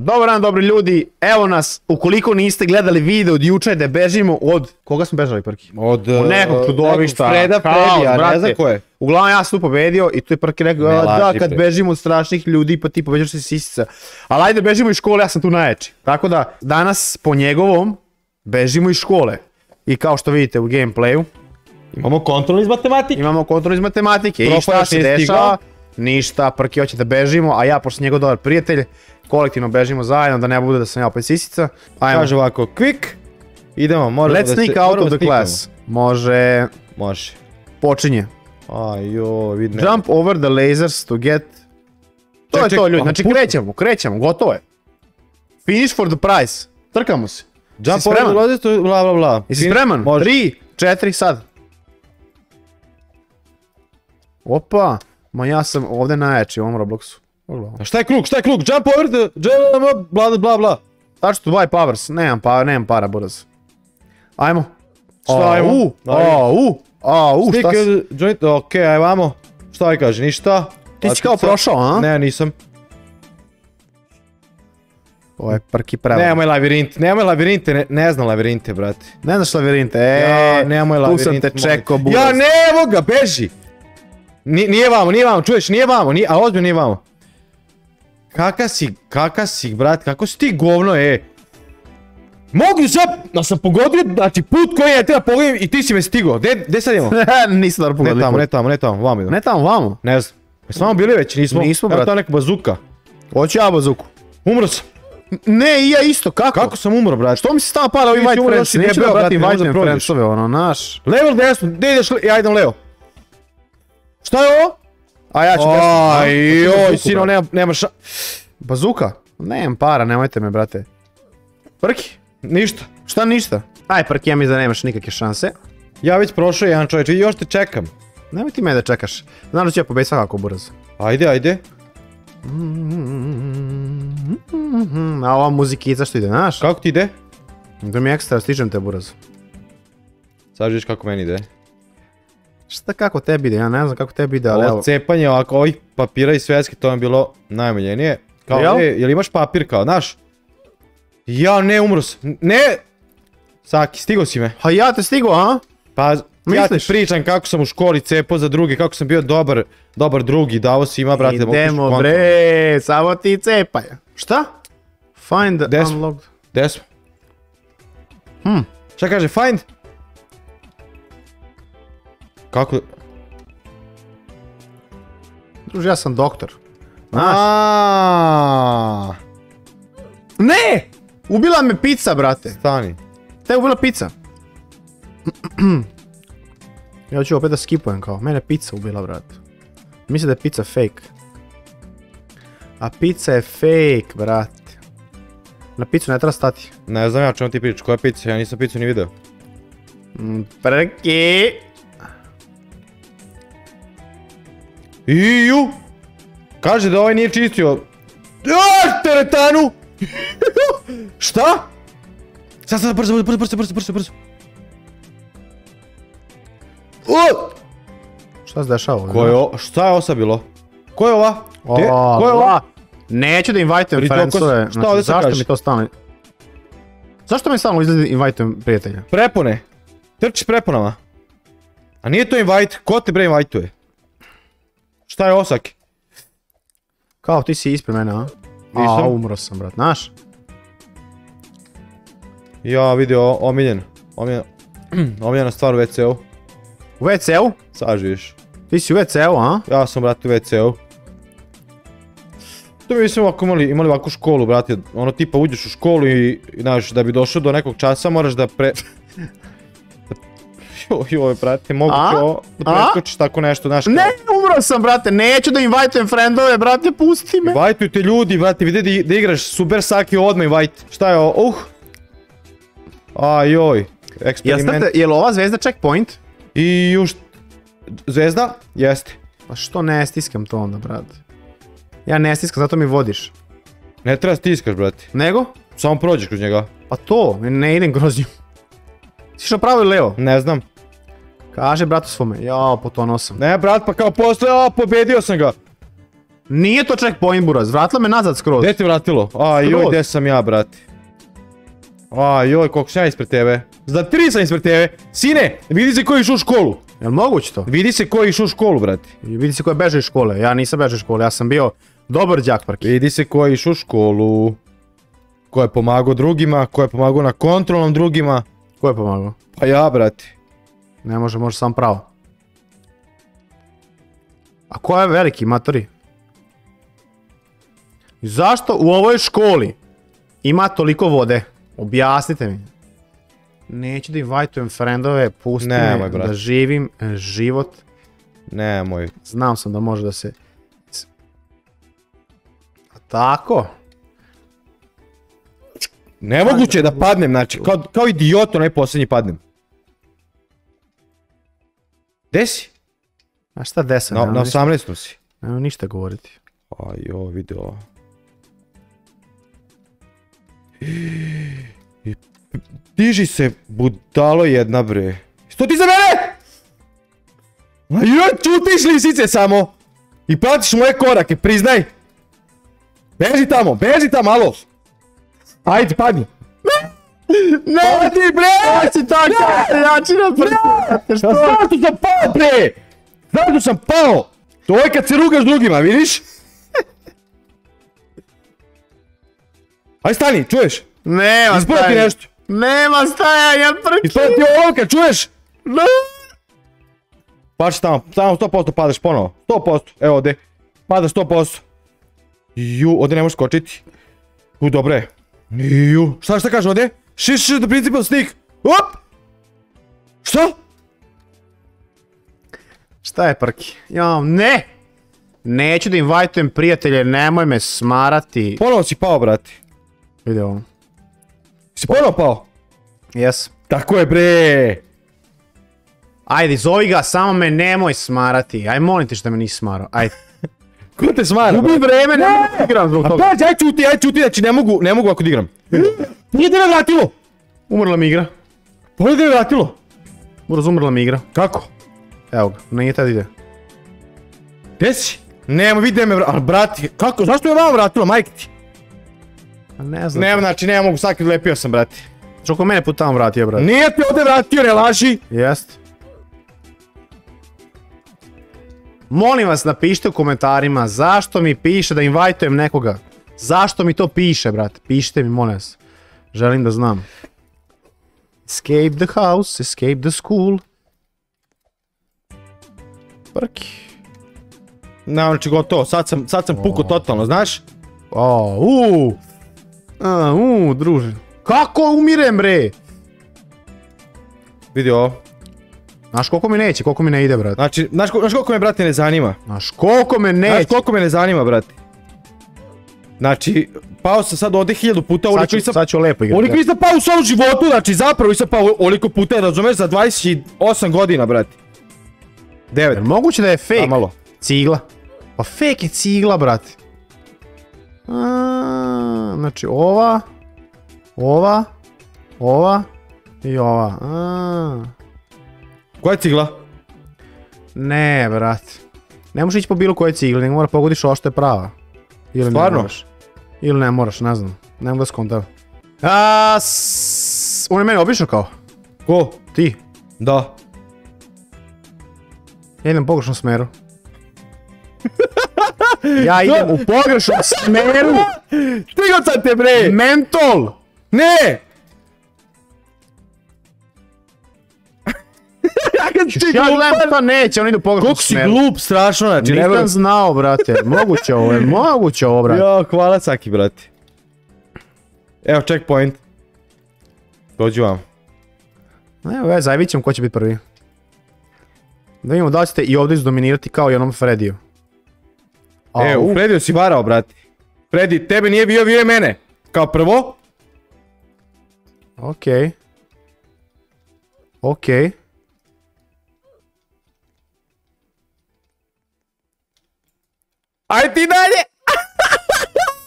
Dobar dan, dobri ljudi. Evo nas, ukoliko niste gledali video od juče da bežimo od... Koga smo bežali, Prki? Od, Od nekog čudovišta. Freda Fredija, ne znam ko je. Uglavnom ja sam tu pobedio i tu je Prki rekao, Ne "A, da, kad bežimo od strašnih ljudi pa ti pobeđaš se sisica. Ali ajde bežimo iz škole, ja sam tu najjači. Tako da, danas po njegovom bežimo iz škole. I kao što vidite u gameplayu, Imamo kontrol iz matematike. imamo kontrol iz matematike. I šta se dešava? Ništa, Prki hoće da bežimo, a ja, pošto njegov dobar prijatelj, kolektivno bežimo zajedno, da ne bude da sam ja opet sisica. Ajmo. Kaže ovako, quick. Idemo, možemo Let's da sneak se... out moramo of da the class. Može, Može. počinje. Aj joj, vidne. Jump over the lasers to get... To Ček, je ček, to ljudi, znači pušta. krećemo, krećemo, gotovo je. Finish for the prize. Trkamo se. Jump Si over the lasers to bla bla bla. Jesi Fin- spreman? Može. 3, 4, sad. Opa, ma ja sam ovdje najjači u ovom Robloxu. A šta je krug, šta je krug? Jump over the... jump, Bla bla bla. Touch to buy powers, nemam, pa, nemam para, buraz. Ajmo. Šta ajmo? A, u, a, u, šta si? joint, okej, aj vamo. Šta ovaj kaže, ništa? Ti si kao prošao, a? Ne, nisam. Ovo je prki pravo. Nemoj lavirint, nemoj lavirinte, ne, ne znam lavirinte, brate. Ne znaš lavirinte, e, Ja, nemoj tu lavirint. sam te čekao, buraz. Ja ne, evo ga, beži! Ni- nije vamo, nije vamo, čuješ, nije vamo, nije, a ozbiljno nije vamo. Kaka si, kaka si, brat, kako si ti govno, e? Mogu sad, da sam pogodio, znači put koji ja treba pogodim i ti si me stigo. Gde, gde sad idemo? Nisam dobro Ne pogledali. tamo, ne tamo, ne tamo, vamo idemo. Ne tamo, vamo. Ne znam. Jesmo vamo bili već, nismo? Nismo, Evo brate. tamo neka bazuka. Hoću ja bazuku. Umro sam. Ne, i ja isto, kako? Kako sam umro, brate? Što mi se stava pada ovi white friends? Neću da ne da white friendsove, ono, naš. Levo ili desno? Gdje ideš? Ja idem levo. Šta je ovo? A ja ću desno. Aj, Hoću joj, bazuku, sino, nema, nema ša... Bazuka? Nemam para, nemojte me, brate. Prki? Ništa. Šta ništa? Aj, Prki, ja mi da nemaš nikakve šanse. Ja već prošao jedan čovječ i još te čekam. Nemoj ti me da čekaš. Znam da ću ja pobediti svakako brzo. Ajde, ajde. Mhm, A ova muzikica što ide, znaš? Kako ti ide? Da mi ekstra stižem te buraz. Sad vidiš kako meni ide. Šta kako tebi ide, ja ne znam kako tebi ide, ali Ovo evo. cepanje ovako ovih papira i sveske, to mi je bilo najmiljenije. Kao, Jel? e, jel imaš papir kao, znaš? Ja, ne, umro sam. Ne! Saki, stigo si me. Ha ja te stigo, a? Pa, ja ti pričam kako sam u školi cepao za druge, kako sam bio dobar, dobar drugi, davo si ima, brate, da mogu Idemo bre, samo ti cepaj. Šta? Find smo? unlocked. Gde smo? Hm. Šta kaže, find? Kako? Druže, ja sam doktor. Ne! Ubila me pizza, brate. Stani. Te je ubila pizza. ja ću opet da skipujem kao. Mene pizza ubila, brate. Mislim da je pizza fake. A pizza je fake, brate. Na pizzu ne treba stati. Ne znam ja čemu ti pričaš, koja je pizza, ja nisam pizzu ni video. Mm, Prki. Iju! Kaže da ovaj nije čistio. Aaaa, teretanu! Šta? Sad, sad, brzo, brzo, brzo, brzo, brzo, brzo. O! Šta se dešava ovdje? Ko je o... Šta je ovo sad bilo? Ko je ova? Gdje? Ko je ova? Neću da invitujem Pri friendsove. šta Znači, ovdje se zašto mi to stalno... Zašto mi stalno izgleda invitujem prijatelja? Prepone. Trčiš preponama. A nije to invite, ko te bre inviteuje? Šta je Osaki? Kao ti si ispred mene, a? Nisam. A, umro sam, brat, znaš? Ja vidio omiljen. Omiljen. Omiljena stvar u WC-u. U WC-u? Ti si u WC-u, a? Ja sam, brate, u WC-u. To mi smo ovako imali, imali ovakvu školu, brate. Ono tipa uđeš u školu i, znaš, da bi došao do nekog časa moraš da pre... Joj, joj, brate, moguće ovo, da preskočiš tako nešto, znaš, kao... Ne, umro sam, brate, neću da invitujem friendove, brate, pusti me. Invajtuju te ljudi, brate, vide da, da igraš Super Saki odmah invite. Šta je ovo? Uh! Aj joj, Jel, eksperiment. ste, jel ova zvezda checkpoint? I još... Zvezda? Jeste. Pa što ne stiskam to onda, brate? Ja ne stiskam, zato mi vodiš. Ne treba stiskaš, brate. Nego? Samo prođeš kroz njega. Pa to, ne idem kroz nju. Si išao pravo ili levo? Ne znam. Kaže bratu svome, jao, potonuo sam. Ne, brat, pa kao posle, a, pobedio sam ga. Nije to checkpoint, buraz. Vratila me nazad skroz. Gdje te vratilo? A joj, gdje sam ja, brate? A joj, koliko sam ja ispred tebe. Za tri sam ispred tebe. Sine, vidi se ko je išao u školu. Jel moguće to? Vidi se ko je išao u školu, brate. Vidi se ko je beže iz škole. Ja nisam beže iz škole, ja sam bio dobar đak parki. Vidi se ko je išao u školu. Ko je pomagao drugima, ko je pomagao na kontrolnom drugima. Ko je pomagao? Pa ja, brate. Ne može, može sam pravo. A ko je veliki, matori? Zašto u ovoj školi ima toliko vode? Objasnite mi. Neću da invajtujem frendove, pusti me da živim život. Nemoj. Znao sam da može da se... A tako? Nemoguće je da padnem, znači, kao, kao idiot onaj posljednji padnem. Gdje si? A šta desa? Na, na ništa- 18. si. nemam ništa govoriti. Aj, ovo vidi ovo. I Diži se, budalo jedna bre. Što ti za mene? Ma joj, čutiš lisice samo. I pratiš moje korake, priznaj. Beži tamo, beži tamo, alo. Ajde, padni. Ne, padni bre! Ja ću tako, ja ću naprti. Što? Zašto sam pao bre? Zašto sam pao? To je kad se rugaš drugima, vidiš? Aj stani, čuješ? Nema Izbora ti stajanja. nešto. Nema stajanja, prki. Ispada ti olovka, čuješ? Ne. Paš tamo, tamo 100% padaš ponovo. 100%, evo ovdje. Padaš 100%. Ju, ovdje ne možeš skočiti. U, dobro je. Ju, šta, šta kaže ovdje? Šiš, šiš, the principal stick. Op! Šta? Šta je prki? Ja, ne! Neću da invajtujem prijatelje, nemoj me smarati. Ponovo si pao, brate. Vidi ovo. Si ponovo pao? Jes. Tako je, bre. Ajde, zovi ga, samo me nemoj smarati. Aj, molim te što me nisi smarao. Ajde. Ko te smara? Gubi vreme, ne mogu da igram zbog A toga. pađi, aj čuti, aj čuti, znači ne mogu, ne mogu ako digram. Nije te me vratilo. Umrla mi igra. Pogledaj me vratilo. Uraz, umrla mi igra. Kako? Evo ga, nije tad ide. Gdje si? Nema, vidi da me vratilo. brati, kako, zašto je vama vratilo, majke ti? A Ne znam. Nema, znači, ne mogu, sakri, lepio sam, brati. Čoko mene put tamo vratio, brate. Nije te ovdje vratio, ne laži. Jest. Molim vas napišite u komentarima zašto mi piše da invajtujem nekoga. Zašto mi to piše, brate? Pišite mi, molim vas. Želim da znam. Escape the house, escape the school. Prki. Ne, znači gotovo, sad sam, sad sam puko totalno, znaš? O, u. A, u, druže. Kako umirem, bre? Vidi ovo. Znaš koliko mi neće, koliko mi ne ide, brate. Znači, znaš, ko- znaš koliko me, brate, ne zanima? Znaš koliko me Znaš neće. koliko me ne zanima, brate? Znači, pao sam sad ovdje hiljadu puta, oliko nisam... sad ću lepo igrati. Oliko nisam pao u svom životu, znači zapravo nisam pao oliko puta, razumeš, za 28 godina, brate. 9. Jel moguće da je fake? A malo. Cigla. Pa fake je cigla, brate. A, znači ova, ova, ova i ova. A, Koja je cigla? ne, brate. Ne možeš ići po bilo kojoj cigli, nego mora pogodiš ovo što je prava. Ili Stvarno? ne moraš. Ili ne moraš, ne znam. Ne mogu da skontam. On je meni obišao kao. Ko? Ti. Da. Ja idem u pogrešnom smeru. ja idem u pogrešnom smeru. Sam te bre! Mentol! Ne! Ja Ja gledam šta neće, on ide u pogrešnom Koliko si glup, strašno, znači, Nisam znao, brate. Moguće ovo je, moguće ovo, brate. Jo, hvala Saki, brate. Evo, checkpoint. Dođu vam. Evo vidit ćemo ko će biti prvi. Da vidimo da li ćete i ovdje izdominirati kao i onom Frediju. E, u, Frediju si varao, brate. Fredi, tebe nije bio, bio je mene. Kao prvo. Okej. Okej. Aj ti dalje!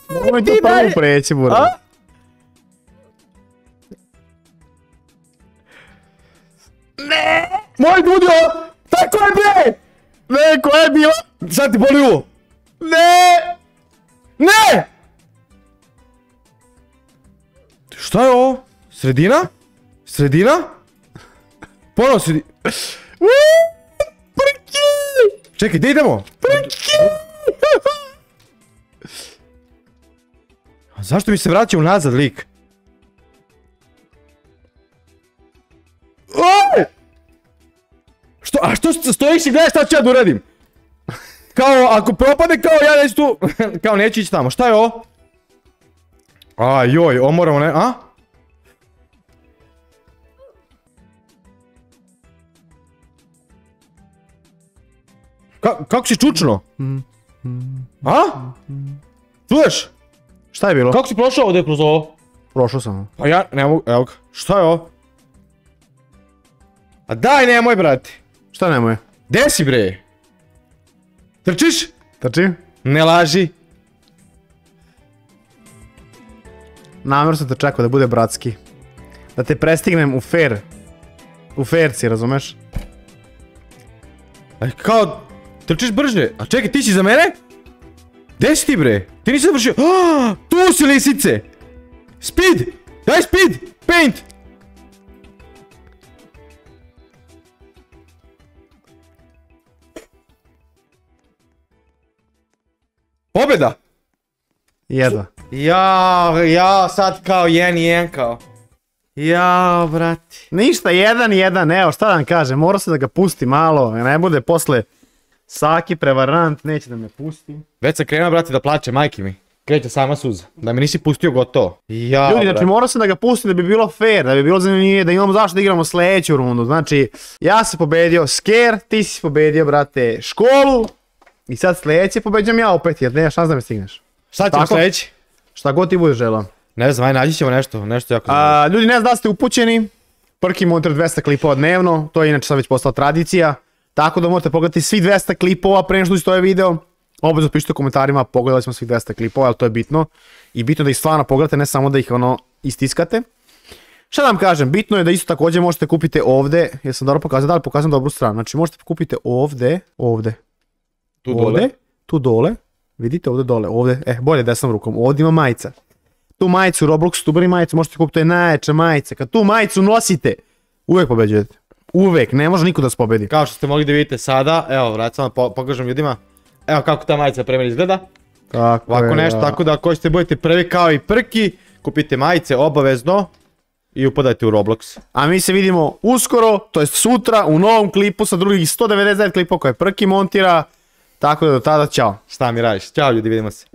Nemoj to prvo preći, bura. A? Ne! Moj budio! Tako je bre! Ne, ko je bilo? Sad ti boli uvo. Ne! Ne! Šta je ovo? Sredina? Sredina? Ponovo sredina. Prki! Čekaj, gdje idemo? Prki! Zašto mi se vraća unazad lik? Što, a što st- stojiš i gledaš šta ću ja da uradim? Kao, ako propade, kao ja neću tu, kao neću ići tamo. Šta je ovo? A joj, ovo moramo ne, a? Ka- kako si čučno? A? Čuješ? Šta je bilo? Kako si prošao ovdje kroz ovo? Prošao sam. Pa ja ne mogu, evo ga. Šta je ovo? A daj nemoj brate. Šta nemoj? Gdje si bre? Trčiš? Trči? Ne laži. Namjerno sam te čekao da bude bratski. Da te prestignem u fair. U fairci, razumeš? Aj kao, trčiš brže. A čekaj, ti si za mene? Gdje si ti bre? Ti nisi završio. Ah, tu si lisice. Speed. Daj speed. Paint. Pobjeda. Jedva. Ja, ja, sad kao jen, jen kao. Ja, brati. Ništa, jedan, jedan, evo šta da vam kažem, morao sam da ga pusti malo, ne bude posle Saki prevarant, neće da me pusti. Već sam krenuo, brati, da plače, majke mi. Kreće sama suza. Da me nisi pustio gotovo. Ja, Ljudi, znači brate. morao sam da ga pustim da bi bilo fair, da bi bilo zanimljivije, da imamo zašto da igramo sljedeću rundu. Znači, ja sam pobedio Scare, ti si pobedio, brate, školu. I sad sljedeće pobeđam ja opet, jer nema šans da me stigneš. Šta ćemo sljedeći? Šta god ti budeš želao. Ne znam, aj nađi ćemo nešto, nešto jako. A, ljudi, ne znam da ste upućeni. Prki Monter 200 klipova dnevno, to je inače sad već postala tradicija. Tako da morate pogledati svi 200 klipova pre što uđete ovaj video. Obavezno pišite u komentarima, pogledali smo svih 200 klipova, ali to je bitno. I bitno da ih stvarno pogledate, ne samo da ih ono istiskate. Šta da vam kažem, bitno je da isto također možete kupiti ovdje, jesam dobro pokazao, da li pokazam dobru stranu, znači možete kupiti ovdje, ovdje, tu ovdje, tu dole, vidite ovdje dole, ovdje, eh, bolje desnom rukom, ovdje ima majica. Tu majicu, Roblox, tu majicu, možete kupiti, to je najjača majica. Kad tu majicu nosite, uvijek pobeđujete. Uvijek, ne može niko da se pobedi. Kao što ste mogli da vidite sada, evo, vrat samo po, pokažem ljudima. Evo kako ta majica mene izgleda. Tako Ovako je, nešto, da. tako da ako ćete budete prvi kao i prki, kupite majice obavezno i upadajte u Roblox. A mi se vidimo uskoro, to jest sutra, u novom klipu sa drugih 199 klipova koje Prki montira. Tako da do tada, čao. Šta mi radiš? Ćao ljudi, vidimo se.